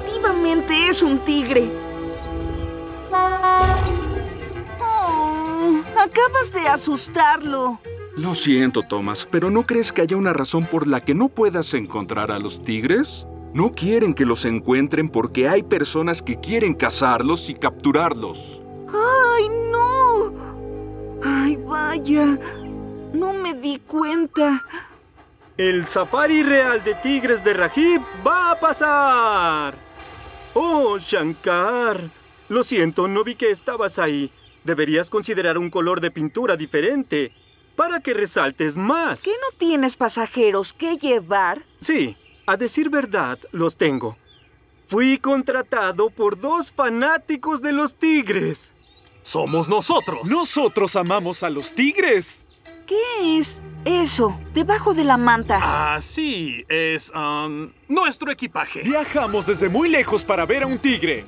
definitivamente es un tigre. Oh, acabas de asustarlo. Lo siento, Thomas, pero ¿no crees que haya una razón por la que no puedas encontrar a los tigres? No quieren que los encuentren porque hay personas que quieren cazarlos y capturarlos. ¡Ay, no! ¡Ay, vaya! No me di cuenta. El safari real de tigres de Rajib va a pasar. Oh, Shankar. Lo siento, no vi que estabas ahí. Deberías considerar un color de pintura diferente para que resaltes más. ¿Qué no tienes pasajeros que llevar? Sí, a decir verdad, los tengo. Fui contratado por dos fanáticos de los tigres. Somos nosotros. Nosotros amamos a los tigres. ¿Qué es eso debajo de la manta? Ah, sí, es um, nuestro equipaje. Viajamos desde muy lejos para ver a un tigre.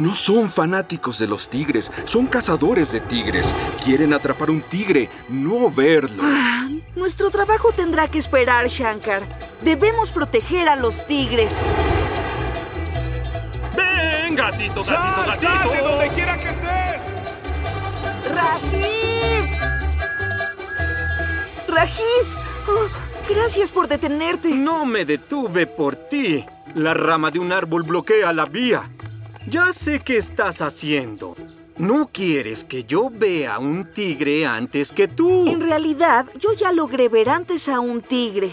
No son fanáticos de los tigres, son cazadores de tigres. Quieren atrapar un tigre, no verlo. Ah, nuestro trabajo tendrá que esperar, Shankar. Debemos proteger a los tigres. ¡Ven, gatito, gatito, ¡Sal, gatito! sal de donde quiera que estés! ¡Rajib! ¡Rajib! Oh, gracias por detenerte. No me detuve por ti. La rama de un árbol bloquea la vía. Ya sé qué estás haciendo. No quieres que yo vea un tigre antes que tú. En realidad, yo ya logré ver antes a un tigre.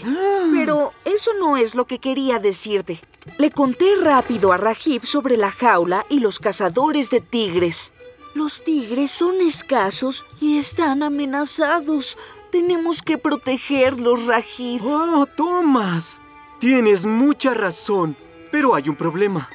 Pero eso no es lo que quería decirte. Le conté rápido a Rajib sobre la jaula y los cazadores de tigres. Los tigres son escasos y están amenazados. Tenemos que protegerlos, Rajib. Oh, Thomas. Tienes mucha razón, pero hay un problema.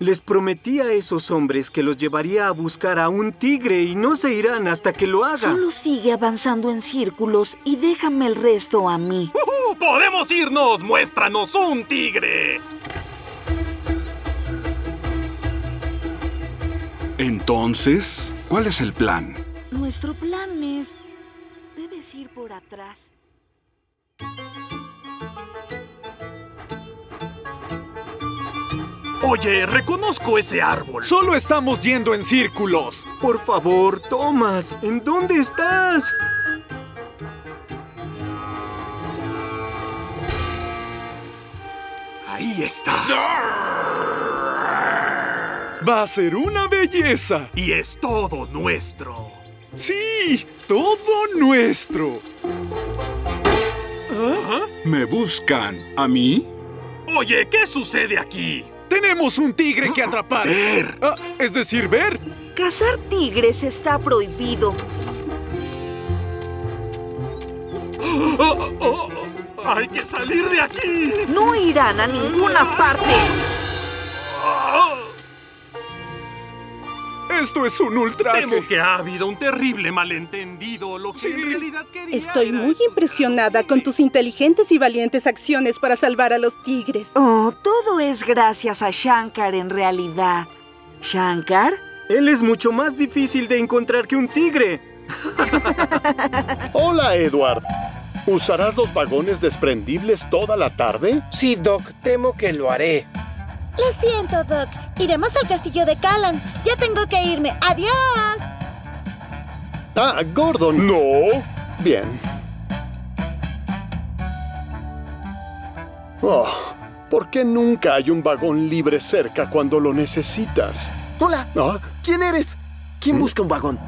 Les prometí a esos hombres que los llevaría a buscar a un tigre y no se irán hasta que lo hagan. Solo sigue avanzando en círculos y déjame el resto a mí. ¡Uh, ¡Podemos irnos! ¡Muéstranos un tigre! Entonces, ¿cuál es el plan? Nuestro plan es... Debes ir por atrás. Oye, reconozco ese árbol. Solo estamos yendo en círculos. Por favor, Thomas, ¿en dónde estás? Ahí está. Va a ser una belleza. Y es todo nuestro. Sí, todo nuestro. ¿Me buscan a mí? Oye, ¿qué sucede aquí? Tenemos un tigre que atrapar. Ver. Ah, es decir, ver. Cazar tigres está prohibido. Oh, oh, oh, ¡Hay que salir de aquí! No irán a ninguna parte. Esto es un ultraje. Temo que ha habido un terrible malentendido. Lo que en realidad quería Estoy era muy impresionada con tus inteligentes y valientes acciones para salvar a los tigres. Oh, todo es gracias a Shankar en realidad. ¿Shankar? Él es mucho más difícil de encontrar que un tigre. Hola, Edward. ¿Usarás los vagones desprendibles toda la tarde? Sí, Doc, temo que lo haré. Lo siento, Doc. Iremos al castillo de Callan. Ya tengo que irme. ¡Adiós! Ah, Gordon. No. Bien. Oh, ¿por qué nunca hay un vagón libre cerca cuando lo necesitas? Hola, Ah, ¿quién eres? ¿Quién busca un vagón?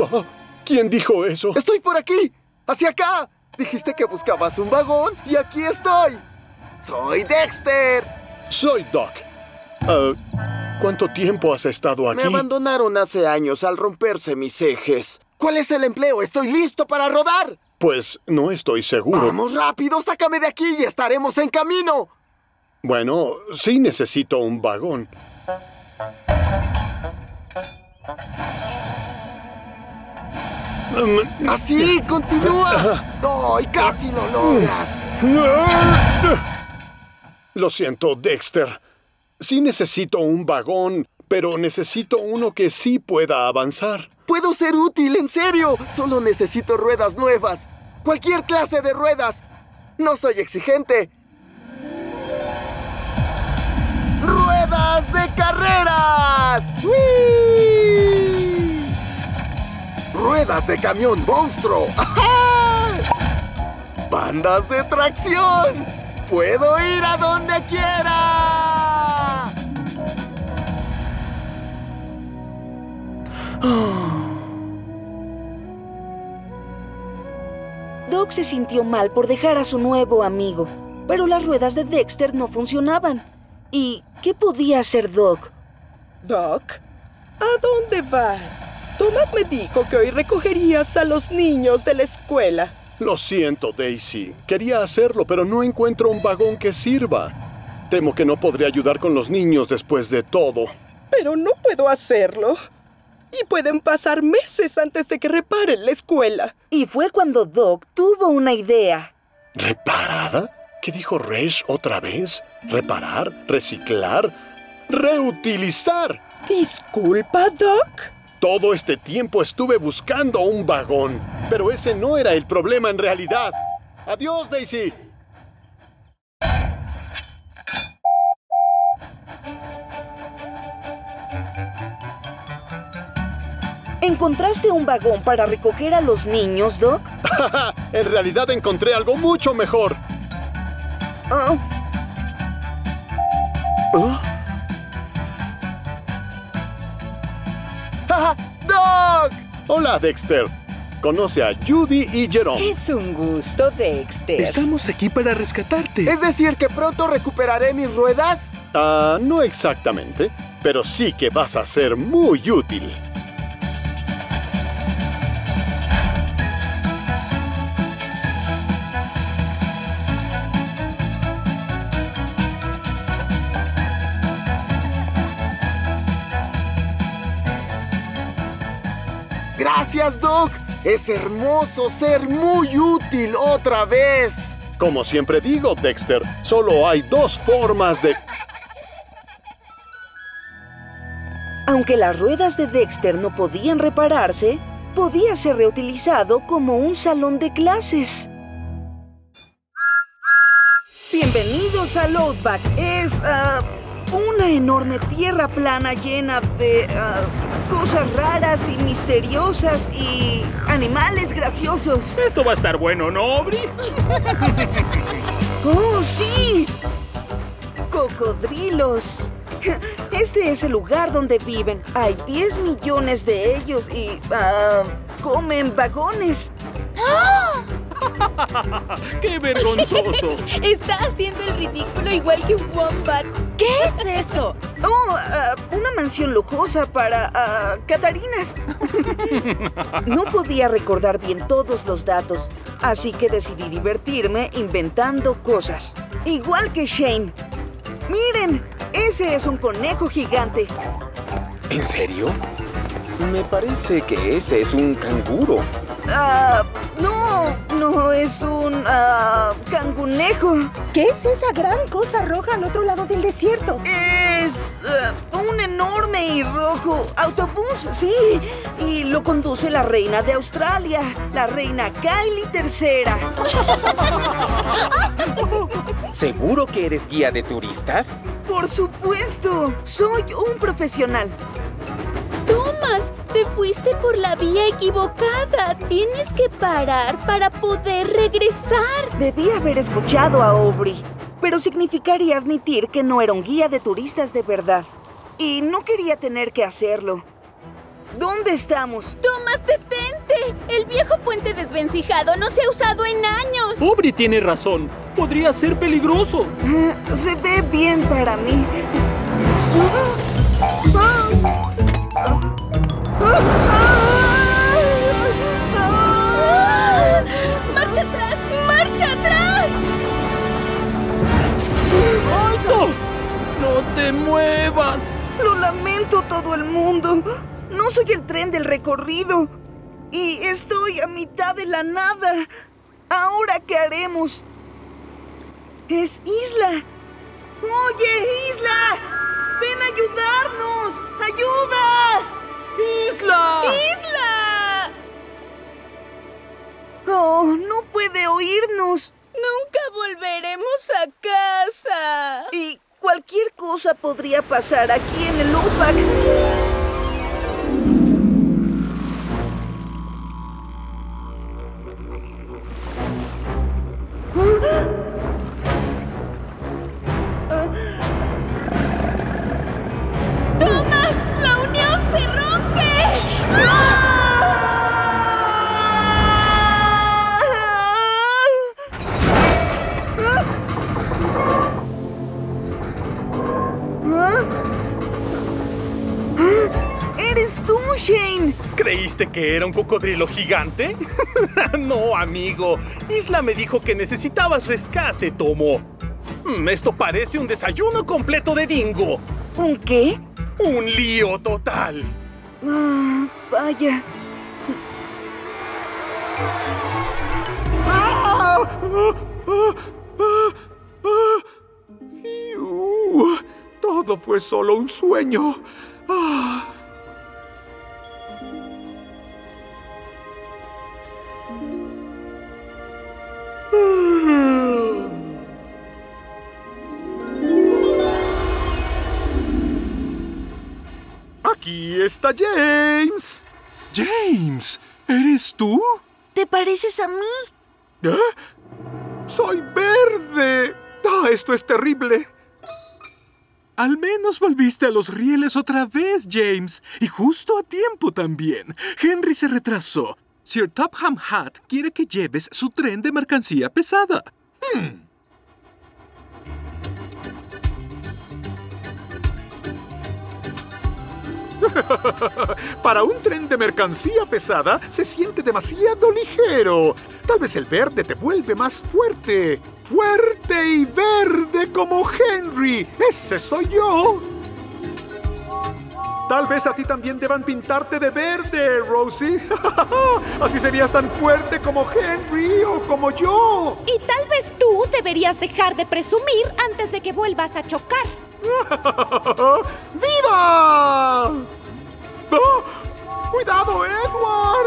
ah, ¿Quién dijo eso? Estoy por aquí, hacia acá. Dijiste que buscabas un vagón y aquí estoy. Soy Dexter. Soy Doc. Ah, ¿Cuánto tiempo has estado aquí? Me abandonaron hace años al romperse mis ejes. ¿Cuál es el empleo? Estoy listo para rodar. Pues no estoy seguro. Vamos rápido, sácame de aquí y estaremos en camino. Bueno, sí necesito un vagón. Así, continúa. ¡Ay, casi lo logras! Lo siento, Dexter. Sí necesito un vagón, pero necesito uno que sí pueda avanzar. Puedo ser útil, en serio. Solo necesito ruedas nuevas. Cualquier clase de ruedas. No soy exigente. ¡Ruedas de carreras! ¡Whee! ¡Ruedas de camión monstruo! ¡Bandas de tracción! ¡Puedo ir a donde quiera! Doc se sintió mal por dejar a su nuevo amigo, pero las ruedas de Dexter no funcionaban. ¿Y qué podía hacer Doc? Doc, ¿a dónde vas? Tomás me dijo que hoy recogerías a los niños de la escuela. Lo siento, Daisy. Quería hacerlo, pero no encuentro un vagón que sirva. Temo que no podré ayudar con los niños después de todo. Pero no puedo hacerlo. Y pueden pasar meses antes de que reparen la escuela. Y fue cuando Doc tuvo una idea. ¿Reparada? ¿Qué dijo Resh otra vez? ¿Reparar? ¿Reciclar? ¡Reutilizar! Disculpa, Doc. Todo este tiempo estuve buscando un vagón, pero ese no era el problema en realidad. Adiós, Daisy. ¿Encontraste un vagón para recoger a los niños, Doc? en realidad encontré algo mucho mejor. Oh, ¿Oh? ¡Doc! Hola, Dexter. Conoce a Judy y Jerome. Es un gusto, Dexter. Estamos aquí para rescatarte. ¿Es decir que pronto recuperaré mis ruedas? Ah, no exactamente, pero sí que vas a ser muy útil. Gracias, Doc. Es hermoso ser muy útil otra vez. Como siempre digo, Dexter, solo hay dos formas de... Aunque las ruedas de Dexter no podían repararse, podía ser reutilizado como un salón de clases. Bienvenidos a Loadback. Es ah, una enorme tierra plana llena de ah, cosas raras y misteriosas y animales graciosos. Esto va a estar bueno, ¿no, Aubrey? ¡Oh, sí! Cocodrilos. Este es el lugar donde viven. Hay 10 millones de ellos y ah, comen vagones. ¡Qué vergonzoso! Está haciendo el ridículo igual que un wombat. ¿Qué es eso? Oh, ah, una mansión lujosa para ah, Catarinas. No podía recordar bien todos los datos, así que decidí divertirme inventando cosas. Igual que Shane. Miren, ese es un conejo gigante. ¿En serio? Me parece que ese es un canguro. Ah, no, no es un ah, cangunejo. ¿Qué es esa gran cosa roja al otro lado del desierto? Es ah, un enorme y rojo autobús, sí. Y lo conduce la reina de Australia, la reina Kylie III. ¿Seguro que eres guía de turistas? Por supuesto, soy un profesional. Thomas, te fuiste por la vía equivocada. Tienes que parar para poder regresar. Debí haber escuchado a Aubrey, pero significaría admitir que no era un guía de turistas de verdad. Y no quería tener que hacerlo. ¿Dónde estamos? Thomas, detente. El viejo puente desvencijado no se ha usado en años. Aubrey tiene razón. Podría ser peligroso. Ah, Se ve bien para mí. ¡Marcha atrás! ¡Marcha atrás! ¡Alto! ¡No te muevas! Lo lamento todo el mundo. No soy el tren del recorrido. Y estoy a mitad de la nada. ¿Ahora qué haremos? Es Isla. Oye, Isla. Ven a ayudarnos. ¡Ayuda! ¡Isla! ¡Isla! Oh, no puede oírnos. Nunca volveremos a casa. Y cualquier cosa podría pasar aquí en el UPAC. Shane! ¿Creíste que era un cocodrilo gigante? no, amigo. Isla me dijo que necesitabas rescate, Tomo. Mm, Esto parece un desayuno completo de dingo. ¿Un qué? Un lío total. Ah, vaya. Todo fue solo un sueño. Está James. James, ¿eres tú? ¿Te pareces a mí? ¿Eh? ¡Soy verde! ¡Ah, esto es terrible! Al menos volviste a los rieles otra vez, James. Y justo a tiempo también. Henry se retrasó. Sir Topham Hatt quiere que lleves su tren de mercancía pesada. Hmm. Para un tren de mercancía pesada se siente demasiado ligero. Tal vez el verde te vuelve más fuerte. Fuerte y verde como Henry. Ese soy yo. Tal vez a ti también deban pintarte de verde, Rosie. Así serías tan fuerte como Henry o como yo. Y tal vez tú deberías dejar de presumir antes de que vuelvas a chocar. ¡Viva! ¡Cuidado, Edward!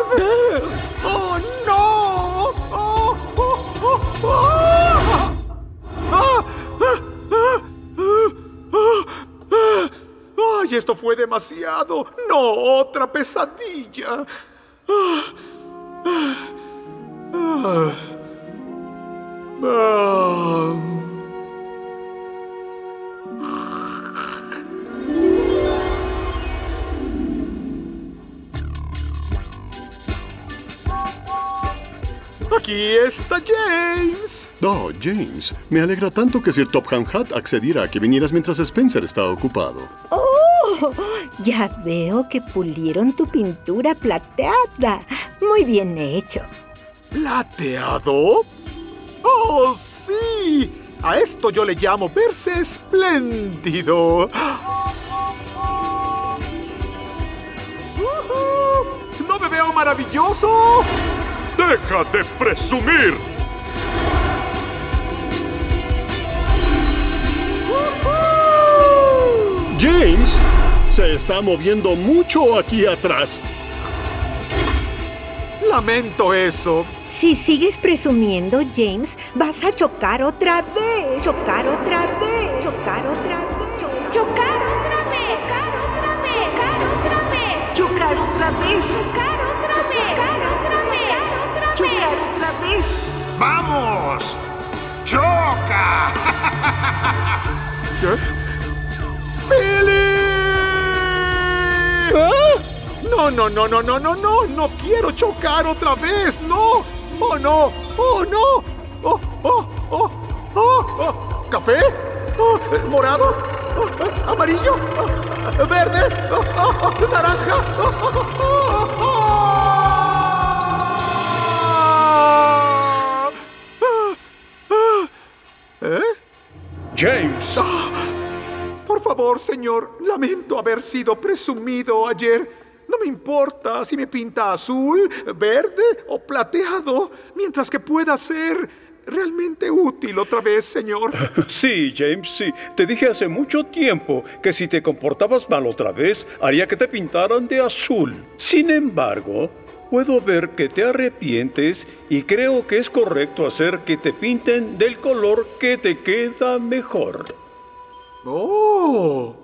¡Oh, no! ¡Ay, esto fue demasiado! ¡No, otra pesadilla! ¡Ah! ¡Ah! ¡Ah! Aquí está James. Oh, James, me alegra tanto que Sir Topham Hatt accediera a que vinieras mientras Spencer está ocupado. ¡Oh! Ya veo que pulieron tu pintura plateada. Muy bien hecho. ¿Plateado? ¡Oh, sí! A esto yo le llamo verse espléndido. ¿No me veo maravilloso? ¡Deja de presumir! James se está moviendo mucho aquí atrás. Lamento eso. Si sigues presumiendo, James, vas a chocar otra vez. Chocar otra vez. Chocar otra vez. Chocar otra vez. Chocar otra vez. Chocar otra ¡Vamos! ¡Choca! ¿Qué? ¡Billy! ¿Ah? No, no, no, no, no, no, no. No quiero chocar otra vez. No. Oh, no. Oh, no. Oh, oh, oh, oh, oh. ¿Café? Oh, ¿Morado? Oh, ¿Amarillo? ¿Verde? Oh, oh, oh, ¿Naranja? James. Por favor, señor, lamento haber sido presumido ayer. No me importa si me pinta azul, verde o plateado, mientras que pueda ser realmente útil otra vez, señor. Sí, James, sí. Te dije hace mucho tiempo que si te comportabas mal otra vez, haría que te pintaran de azul. Sin embargo, Puedo ver que te arrepientes y creo que es correcto hacer que te pinten del color que te queda mejor. ¡Oh!